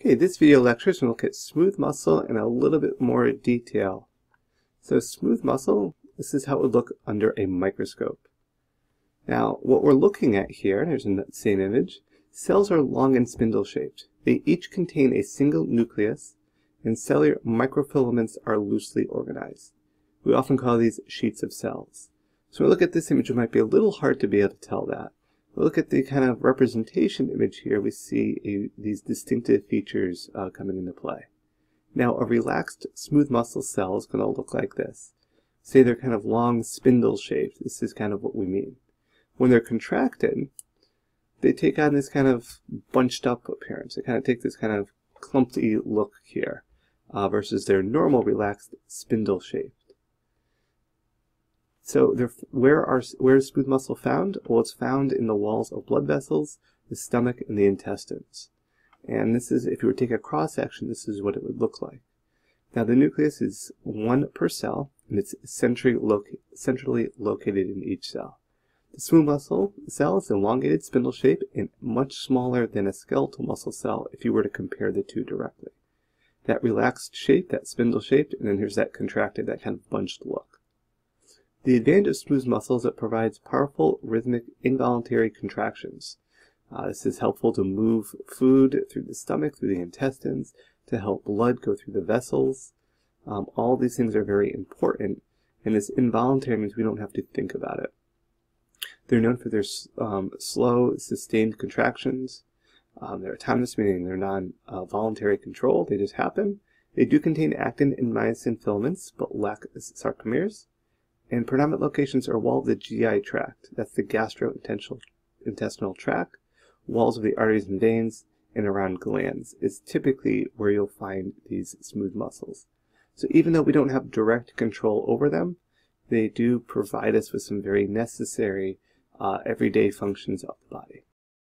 Okay, this video lecture is going to look at smooth muscle in a little bit more detail. So smooth muscle, this is how it would look under a microscope. Now, what we're looking at here, there's in that same image, cells are long and spindle shaped. They each contain a single nucleus, and cellular microfilaments are loosely organized. We often call these sheets of cells. So when we look at this image, it might be a little hard to be able to tell that look at the kind of representation image here, we see a, these distinctive features uh, coming into play. Now, a relaxed smooth muscle cell is going to look like this. Say they're kind of long spindle shaped. This is kind of what we mean. When they're contracted, they take on this kind of bunched up appearance. They kind of take this kind of clumpy look here uh, versus their normal relaxed spindle shape. So where are where is smooth muscle found? Well, it's found in the walls of blood vessels, the stomach, and the intestines. And this is, if you were to take a cross section, this is what it would look like. Now the nucleus is one per cell, and it's centrally, loca centrally located in each cell. The smooth muscle cell is elongated spindle shape and much smaller than a skeletal muscle cell if you were to compare the two directly. That relaxed shape, that spindle shaped, and then here's that contracted, that kind of bunched look. The advantage of smooth muscle is it provides powerful rhythmic involuntary contractions. Uh, this is helpful to move food through the stomach, through the intestines, to help blood go through the vessels. Um, all these things are very important, and this involuntary means we don't have to think about it. They're known for their um, slow, sustained contractions. Um, they're autonomous, meaning they're non-voluntary uh, control. They just happen. They do contain actin and myosin filaments, but lack sarcomeres. And predominant locations are wall of the GI tract, that's the gastrointestinal intestinal tract, walls of the arteries and veins, and around glands is typically where you'll find these smooth muscles. So even though we don't have direct control over them, they do provide us with some very necessary uh, everyday functions of the body.